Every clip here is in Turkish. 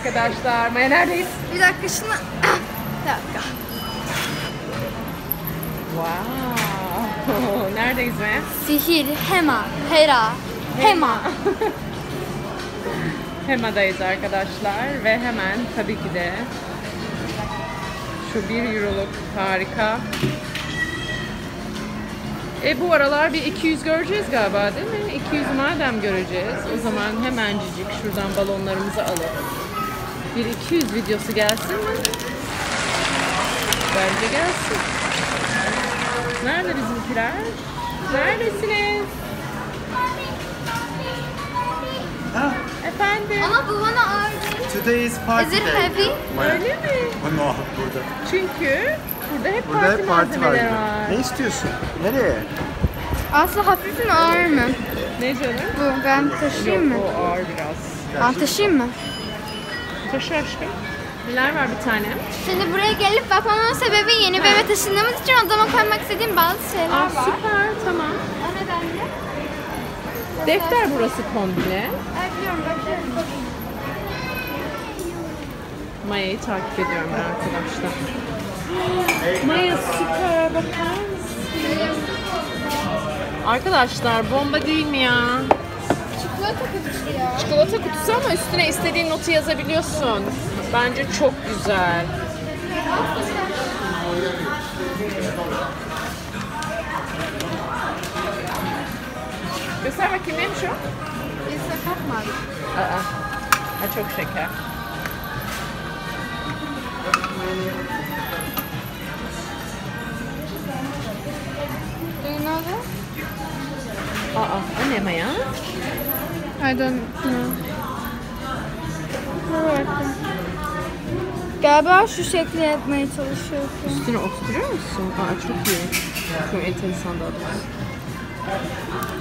arkadaşlar. Maya neredeyiz? Bir dakika şunu... bir dakika. Wow. Neredeyiz Maya? Sihir, Hema, Hera, Hema. Hema'dayız arkadaşlar ve hemen tabii ki de şu 1 euroluk harika. E bu aralar bir 200 göreceğiz galiba değil mi? 200 madem göreceğiz o zaman hemencik şuradan balonlarımızı alıp bir 200 videosu gelsin mi? Bence gelsin. Nerede bizimkiler? Neredesiniz? Ha, Efendim? Ama bu bana ağır. today is party Is it day. heavy? Öyle mi? Oh no, burada. Çünkü burada hep Burada parti hep parti var. malzemeleri var. Ne istiyorsun? Nereye? Aslı hafif mi ağır mı? Ne canım? Bu ben taşıyayım mı? O ağır biraz. Ben taşıyayım mı? Taşı aşkım. Neler var bir tane? Şimdi buraya gelip bakmamın sebebi yeni bir eve taşındığımız için odama koymak istediğim bazı şeyler Aa var. süper tamam. O nedenle. Defter burası kombine. Evet biliyorum bakıyorum. Maya'yı takip ediyorum ben arkadaşlar. Maya süper bakar mısın? Arkadaşlar bomba değil mi ya? Çikolata kutusu ya. Çikolata kutusu ama üstüne istediğin notu yazabiliyorsun. Bence çok güzel. Göster bakayım neymiş o? Biz sakat? Aa, ha, çok şeker. Know that? Aa, o ne Maya? I don't know. Galiba şu şekli yapmaya çalışıyorsun. Üstüne oturuyor musun? Aa, çok iyi. Çok enteresan da.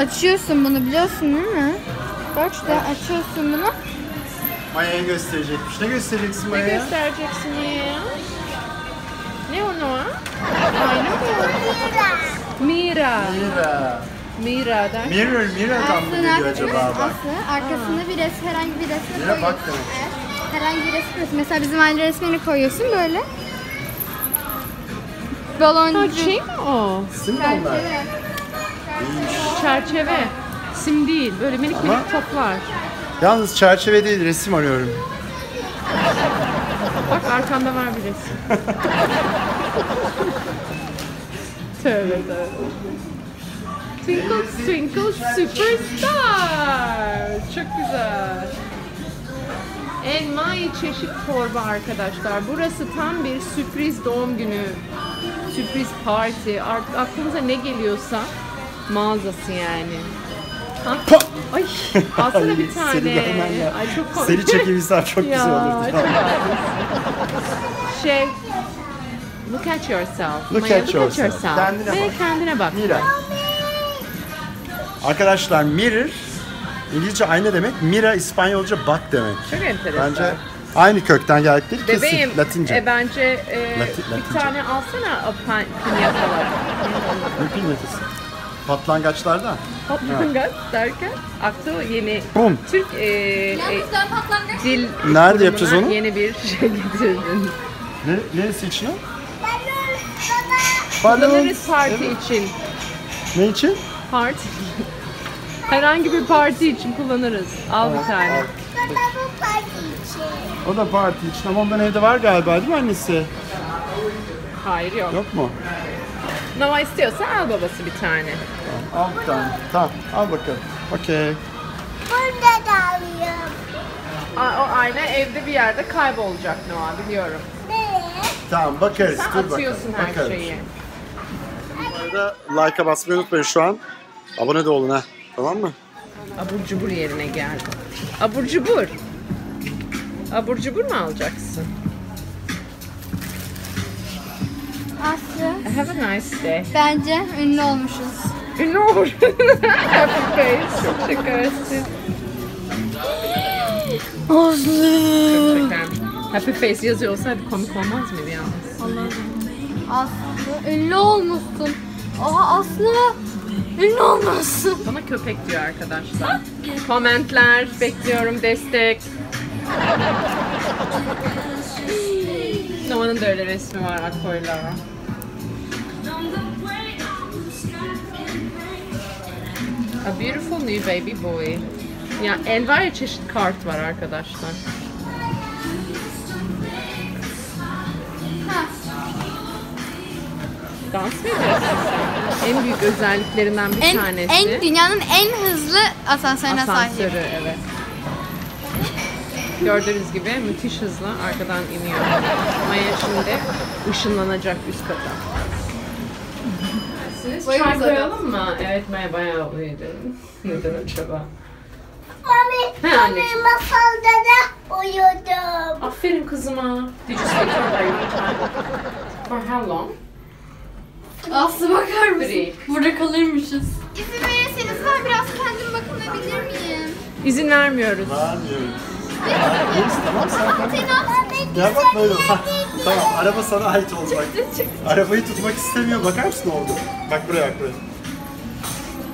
Açıyorsun bunu biliyorsun değil mi? Bak şurada açıyorsun bunu. Maya'ya gösterecekmiş. Ne göstereceksin Ne Maya'ya? göstereceksin Maya? Ne o Noah? Aynı mı? Mira. Mira. Mira der. Mirror, Mira'dan mı geliyor ne acaba bak? Aslı arkasında bir resim, herhangi bir resim Mira bak koyuyorsun. demek. Evet. Herhangi bir resim koyuyorsun. Mesela bizim aile resmini koyuyorsun böyle. Ha, Baloncuk. şey mi o? Sim mi onlar? Çerçeve. Çerçeve. Sim değil. Böyle minik Ama- minik toplar. Yalnız çerçeve değil resim arıyorum. Bak arkanda var bir resim. tövbe tövbe. Twinkle twinkle superstar. Çok güzel. Envai çeşit torba arkadaşlar. Burası tam bir sürpriz doğum günü, sürpriz parti. Artık aklınıza ne geliyorsa mağazası yani. Ha? Ay, alsana bir tane. seni ya. Ay çok kork- Seni çekebilsem çok güzel Ya, olurdu. çok haklısın. şey, look at yourself. Look Maya, at yourself. Kendine Ve bak. kendine bak. Mira. Arkadaşlar mirror İngilizce ayna demek. Mira İspanyolca bak demek. Çok enteresan. Bence aynı kökten geldikleri kesin. Bebeğim, Latince. e, bence e, Lati- bir Latince. tane alsana o pan- pinyatalar. Ne pinyatası? Patlangaçlardan. Patlangaç derken aklı yeni Bum. Türk e, e, dil Nerede yapacağız onu? Yeni bir şey getirdin. Ne, neresi için o? Balon. Kullanırız parti için. Ne için? Parti. Herhangi bir parti için kullanırız. Al bir tane. O da parti için ama ondan evde var galiba değil mi annesi? Hayır yok. Yok mu? Nova istiyorsa al babası bir tane. Al bir tane. Tamam al bakalım. Okey. Burada da alıyorum. O ayna evde bir yerde kaybolacak Noah biliyorum. Nereye? Tamam bakarız. Sen Dur atıyorsun bakalım. her bakarız. şeyi. Bu arada like'a basmayı unutmayın şu an. Abone de olun ha. Tamam mı? Abur cubur yerine geldi. Abur cubur. Abur cubur mu alacaksın? Aslı. Have a nice day. Bence ünlü olmuşuz. Ünlü olur. Happy face. Çok şekersin. Aslı. Çok. Happy face yazıyor olsaydı komik olmaz mıydı yalnız? Aslı ünlü olmuşsun. Oha Aslı ünlü olmuşsun. Bana köpek diyor arkadaşlar. Komentler bekliyorum, destek. Noah'nın da öyle resmi var Aqua'yla. A beautiful new baby boy. Ya envai çeşit kart var arkadaşlar. Dans mı ediyorsun sen? En büyük özelliklerinden bir en, tanesi. en dünyanın en hızlı asansörüne sahip. Asansörü evet. Gördüğünüz gibi müthiş hızla arkadan iniyor. Maya şimdi ışınlanacak üst kata. Siz çay koyalım mı? Evet Maya bayağı uyudu. Neden acaba? Mami, He, mami anneciğim. masalda da uyudum. Aferin kızıma. Did you stay for a very long time? For how long? Aslı bakar mısın? Burada kalırmışız. İzin verirseniz ben biraz kendim bakınabilir miyim? İzin vermiyoruz. Vermiyorum. tamam sen tamam. Gel bak böyle. Ha, tamam araba sana ait olacak. Arabayı tutmak istemiyor. Bakar mısın ne oldu? Bak buraya bak buraya.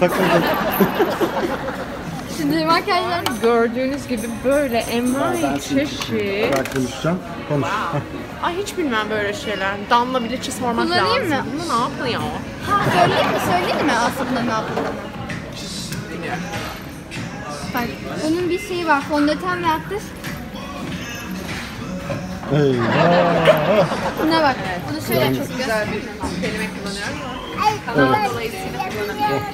Takıldı. Şimdi makyajlar... Gördüğünüz gibi böyle Ben envai çeşit. Bak konuşacağım. Konuş. Hah. Ay hiç bilmem böyle şeyler. Damla bile sormak Kullanayım lazım. mı? Bunu ne yapıyor? Ha söyleyeyim mi? Söyleyeyim mi aslında ne yaptığını? Bak bunun bir şeyi var. Fondöten ve aktif. Eyvah. Ne bak. Bunu şöyle çok Güzel bir kelime kullanıyorum. Evet. Dolayısıyla kullanabiliyorum.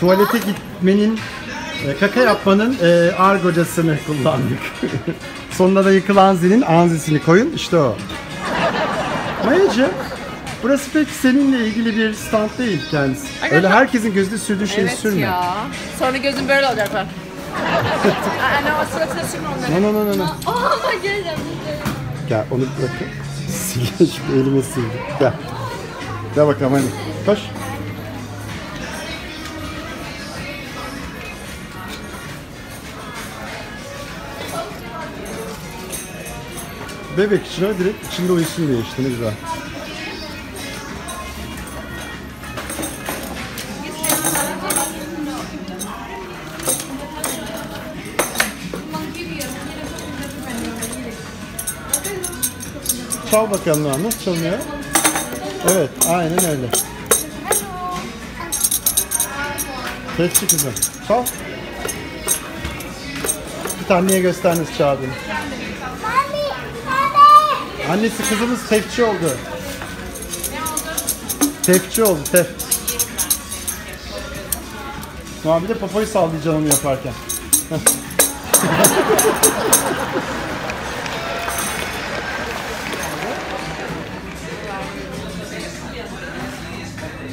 Tuvalete gitmenin, kaka yapmanın e, argocasını kullandık. Sonunda da yıkılan zilin anzisini koyun. İşte o. Mayacığım, burası pek seninle ilgili bir stand değil kendisi. Arkadaşlar- Öyle herkesin gözünde sürdüğü şeyi Evet sürme. ya. Sonra gözüm böyle olacak bak. Aa, no, suratına sürme onları. No no no no. no. Aa makyaj yapmışlar. Gel onu bırakın. Sil şimdi elime sildim. Gel. Gel bakalım hadi. Koş. Bebek için direkt içinde uyusun diye işte ne güzel. Çal bakalım Noah. Nasıl çalınıyor? Evet, aynen öyle. Tepsi kızım. Çal. Bir anneye göster nasıl çaldığını. Annesi kızımız tefçi oldu. Tefçi oldu, tef. Bir de popoyu sallayacaksın onu yaparken.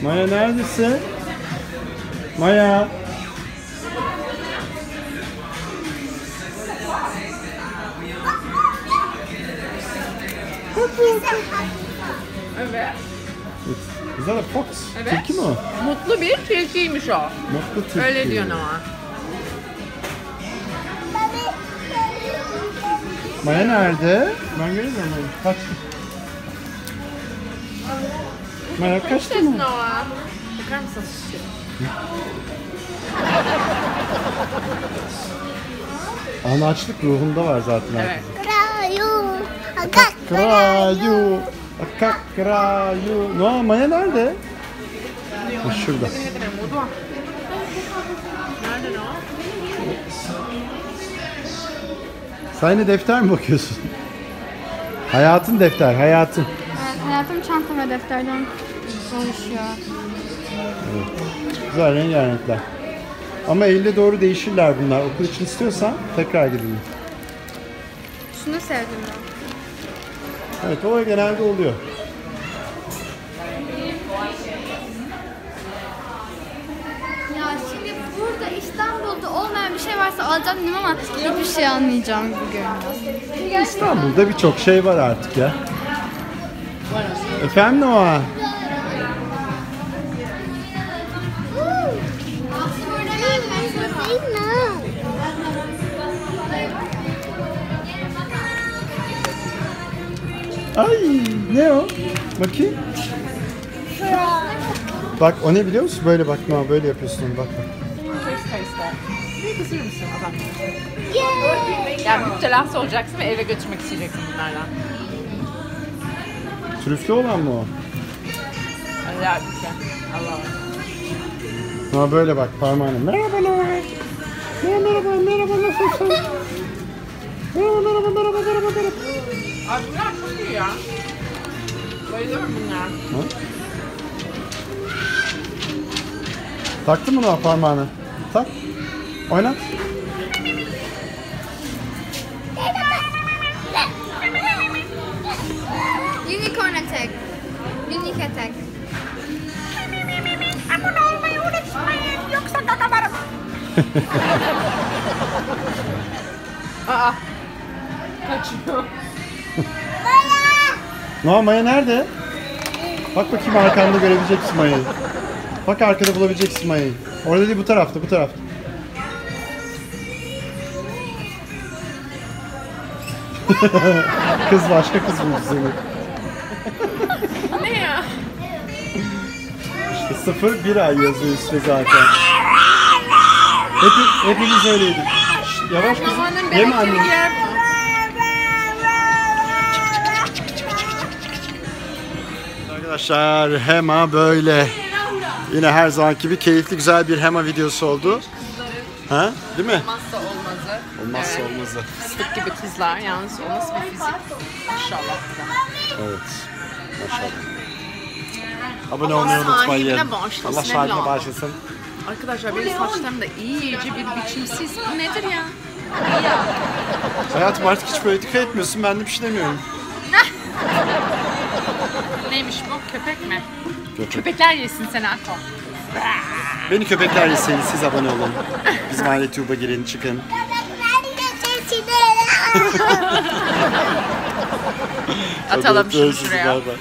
Maya neredesin? Maya. Evet. Is that a fox? Evet. Tilki mi o? Mutlu bir tilkiymiş o. Mutlu tilki. Öyle diyor Noah. Maya nerede? Ben göremiyorum Maya. Kaç. Maya kaçtı mı? Noah. Bakar mısın? Anaçlık ruhunda var zaten. Evet. Krayu. Agak. Krayu. Akak krayu. No, Maya nerede? Ha, şurada. Sen yine defter mi bakıyorsun? Hayatın defter, hayatın. Evet, hayatım çanta ve defterden oluşuyor. Güzel rengarenkler. Ama Eylül'e doğru değişirler bunlar. Okul için istiyorsan tekrar gidelim. Şunu sevdim ben. Evet o genelde oluyor. Ya şimdi burada İstanbul'da olmayan bir şey varsa alacağım dedim ama hiçbir şey almayacağım gibi görünüyor. İstanbul'da birçok şey var artık ya. Efendim Noah? Ay ne o? Bakayım. Bak o ne biliyor musun? Böyle bak Noah böyle yapıyorsun onu bak bak. ısırır mısın? Adam. Yani müptelası olacaksın ve eve götürmek isteyeceksin bunlardan. Trüflü olan mı o? Bir şey. Allah'ım. Ha böyle bak parmağını. Merhabalar. Merhaba merhaba merhaba nasılsın? Merhaba merhaba merhaba merhaba merhaba. Ay Bunlar. Ha? Taktın mı o parmağını? Tak. Oynat. Unicorn attack. Unique attack. Aa. Kaçıyor. Noah Maya nerede? Bak bakayım arkanda görebileceksin Maya'yı. Bak arkada bulabileceksin Maya'yı. Orada değil bu tarafta bu tarafta. kız başka kız buldu seni. ne ya? İşte 0 1 ay yazıyor üstte zaten. Hepi, hepimiz öyleydik. Şş, yavaş kızım. Yeme bebekleri Arkadaşlar Hema böyle. Yine her zamanki gibi keyifli güzel bir Hema videosu oldu. Ha? Değil mi? Olmazsa olmazı. Olmazsa Evet. olmazı. Fıstık gibi kızlar. Yalnız o nasıl bir fizik? İnşallah. Evet. Maşallah. Abone olmayı unutmayın. Allah sahibine bağışlasın. Arkadaşlar benim saçlarım da iyice bir biçimsiz. Bu nedir ya? Hayatım artık hiç böyle dikkat etmiyorsun. Ben de bir şey demiyorum. Neymiş bu? Köpek mi? Köpek. Köpekler yesin seni Ako. Beni köpekler yesin. Siz abone olun. Bizim aile tuba girin çıkın. Atalım şunu şuraya. bay bay.